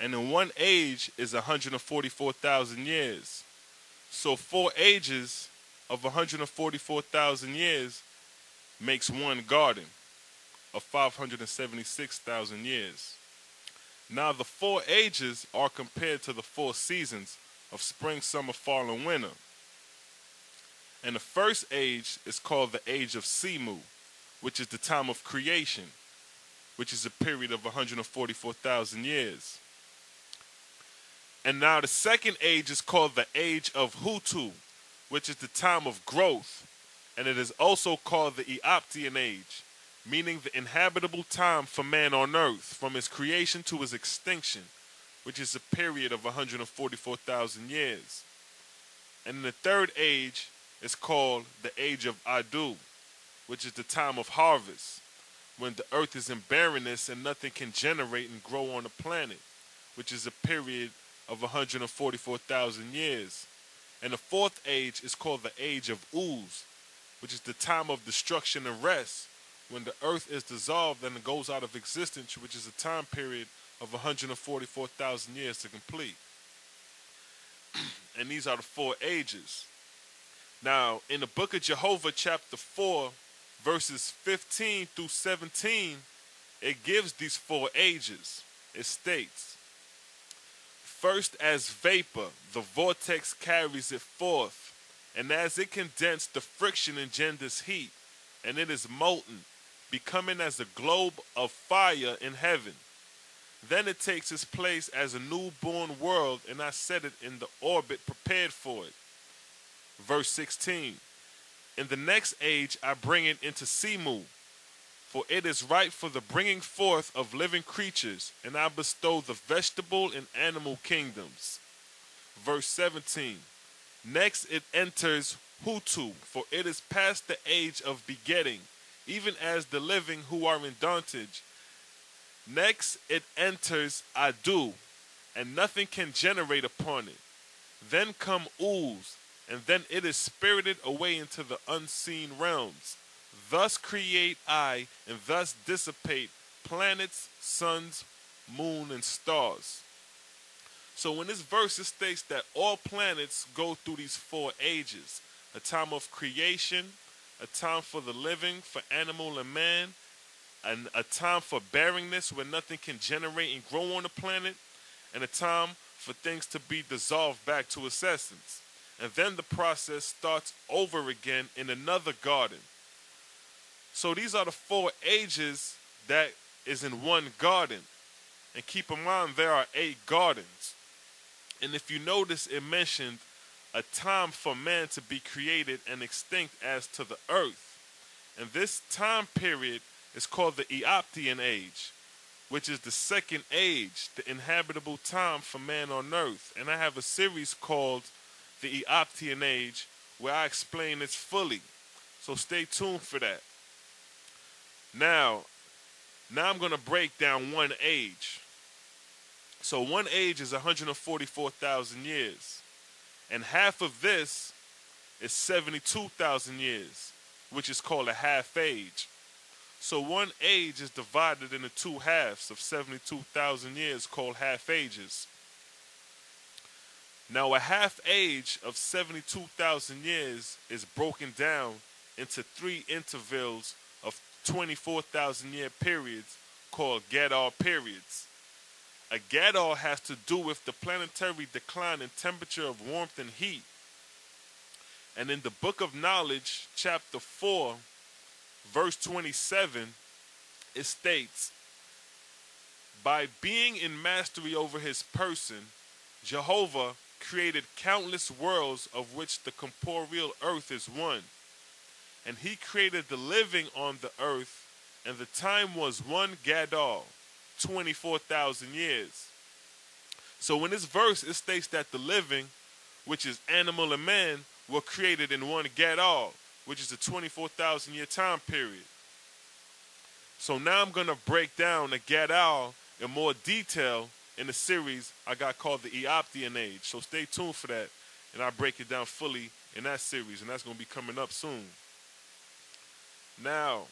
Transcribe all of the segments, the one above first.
And in one age is 144,000 years. So four ages of 144,000 years makes one garden of 576,000 years. Now the four ages are compared to the four seasons of spring, summer, fall, and winter. And the first age is called the age of Simu, which is the time of creation, which is a period of 144,000 years. And now the second age is called the age of Hutu, which is the time of growth, and it is also called the Eoptian age, meaning the inhabitable time for man on earth from his creation to his extinction, which is a period of 144,000 years. And the third age is called the age of Adu, which is the time of harvest, when the earth is in barrenness and nothing can generate and grow on the planet, which is a period of 144,000 years. And the fourth age is called the age of Uz, which is the time of destruction and rest, when the earth is dissolved and goes out of existence, which is a time period of 144,000 years to complete. and these are the four ages. Now, in the book of Jehovah, chapter 4, verses 15 through 17, it gives these four ages. It states, First, as vapor, the vortex carries it forth, and as it condenses, the friction engenders heat, and it is molten, becoming as a globe of fire in heaven. Then it takes its place as a newborn world, and I set it in the orbit prepared for it. Verse 16 In the next age I bring it into Simu, for it is right for the bringing forth of living creatures, and I bestow the vegetable and animal kingdoms. Verse 17 Next it enters Hutu, for it is past the age of begetting, even as the living who are in dauntage. Next it enters Adu, and nothing can generate upon it. Then come Uz, and then it is spirited away into the unseen realms. Thus create I, and thus dissipate planets, suns, moon, and stars. So in this verse, it states that all planets go through these four ages a time of creation, a time for the living, for animal and man, and a time for barrenness where nothing can generate and grow on the planet, and a time for things to be dissolved back to essence. And then the process starts over again in another garden. So these are the four ages that is in one garden. And keep in mind, there are eight gardens. And if you notice, it mentioned a time for man to be created and extinct as to the earth. And this time period is called the Eoptian age, which is the second age, the inhabitable time for man on earth. And I have a series called the Eoptian age where I explain it fully. So stay tuned for that. Now, now I'm going to break down one age. So one age is 144,000 years. And half of this is 72,000 years, which is called a half age. So one age is divided into two halves of 72,000 years called half ages. Now, a half age of 72,000 years is broken down into three intervals of 24,000 year periods called Gadol periods. A Gadol has to do with the planetary decline in temperature of warmth and heat. And in the book of knowledge, chapter 4, verse 27, it states, By being in mastery over his person, Jehovah created countless worlds of which the corporeal earth is one. And he created the living on the earth, and the time was one Gadol, 24,000 years. So in this verse, it states that the living, which is animal and man, were created in one Gadol, which is a 24,000 year time period. So now I'm going to break down the Gadol in more detail in the series I got called the Eoptian Age. So stay tuned for that, and I'll break it down fully in that series, and that's going to be coming up soon. Now,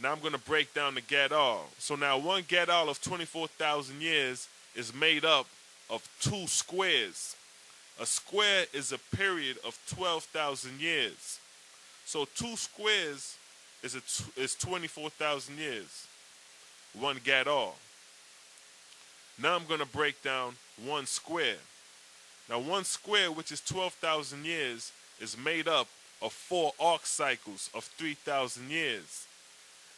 Now I'm going to break down the Gadol. So now one Gadol of 24,000 years is made up of two squares. A square is a period of 12,000 years. So two squares is a is 24,000 years. One Gadol. Now I'm going to break down one square. Now one square, which is 12,000 years, is made up of four arc cycles of 3,000 years.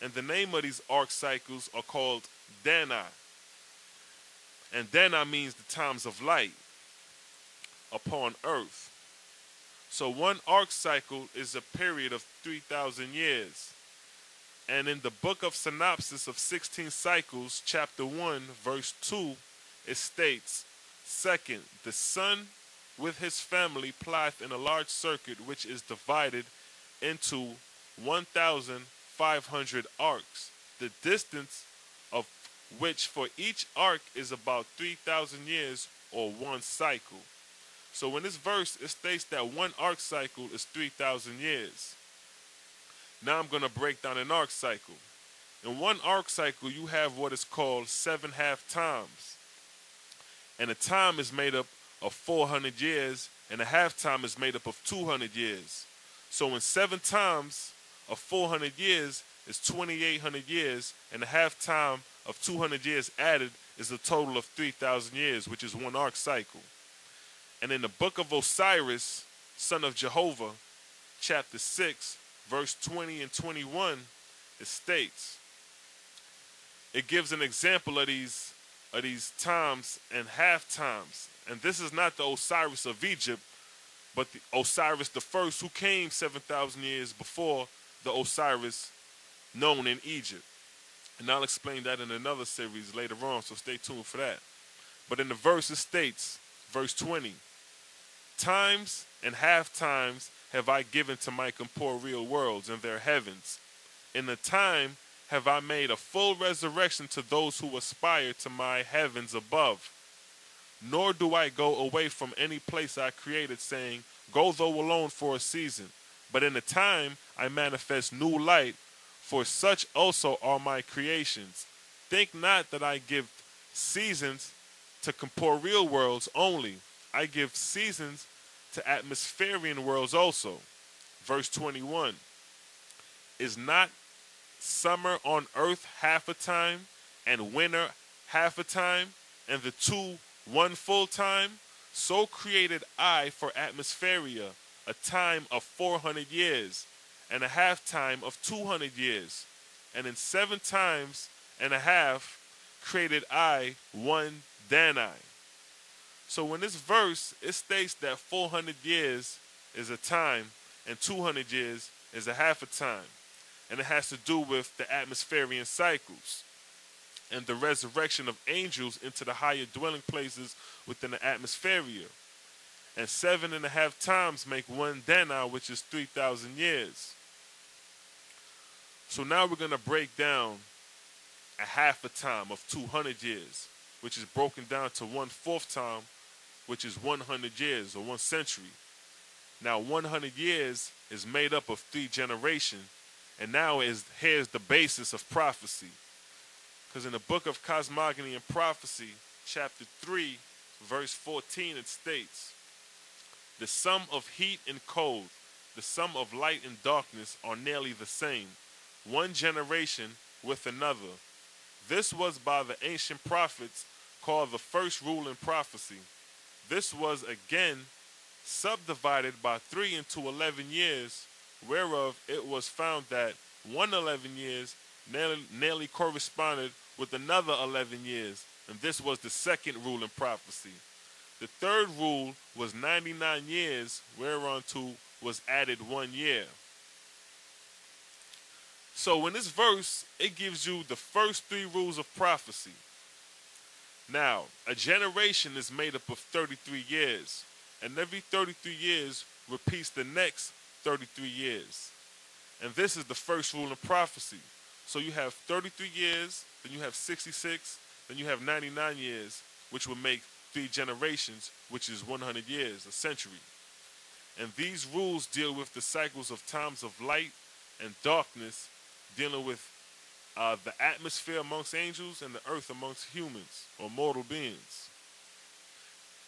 And the name of these arc cycles are called Dana. And Dana means the times of light upon earth. So one arc cycle is a period of 3,000 years. And in the book of synopsis of 16 cycles, chapter 1, verse 2, it states, Second, the sun with his family plieth in a large circuit which is divided into 1,500 arcs, the distance of which for each arc is about 3,000 years or one cycle. So in this verse, it states that one arc cycle is 3,000 years. Now I'm going to break down an arc cycle. In one arc cycle, you have what is called seven half times. And a time is made up of 400 years, and a half time is made up of 200 years. So in seven times of 400 years is 2,800 years, and a half time of 200 years added is a total of 3,000 years, which is one arc cycle. And in the book of Osiris, son of Jehovah, chapter 6, verse 20 and 21, it states, it gives an example of these of these times and half times. And this is not the Osiris of Egypt, but the Osiris the first who came 7,000 years before the Osiris known in Egypt. And I'll explain that in another series later on, so stay tuned for that. But in the verse it states, verse 20, Times and half times have I given to my corporeal worlds and their heavens. In the time have I made a full resurrection to those who aspire to my heavens above. Nor do I go away from any place I created, saying, Go though alone for a season. But in a time I manifest new light, for such also are my creations. Think not that I give seasons to corporeal worlds only, I give seasons to atmospherian worlds also. Verse 21 Is not summer on earth half a time, and winter half a time, and the two one full time? So created I for atmospheria a time of 400 years, and a half time of 200 years. And in seven times and a half created I one Dani. So in this verse, it states that 400 years is a time and 200 years is a half a time. And it has to do with the atmospherian cycles and the resurrection of angels into the higher dwelling places within the atmosphere. And seven and a half times make one Dana, which is 3,000 years. So now we're going to break down a half a time of 200 years, which is broken down to one fourth time which is 100 years or one century. Now, 100 years is made up of three generations, and now is here's the basis of prophecy. Because in the book of Cosmogony and Prophecy, chapter 3, verse 14, it states, The sum of heat and cold, the sum of light and darkness are nearly the same, one generation with another. This was by the ancient prophets called the first rule in prophecy. This was again subdivided by three into 11 years, whereof it was found that one eleven years nearly, nearly corresponded with another 11 years, and this was the second rule in prophecy. The third rule was 99 years, whereunto was added one year. So in this verse, it gives you the first three rules of prophecy. Now, a generation is made up of 33 years, and every 33 years repeats the next 33 years. And this is the first rule of prophecy. So you have 33 years, then you have 66, then you have 99 years, which will make three generations, which is 100 years, a century. And these rules deal with the cycles of times of light and darkness, dealing with uh, the atmosphere amongst angels and the earth amongst humans or mortal beings.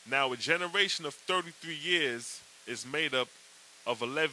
Now, a generation of 33 years is made up of 11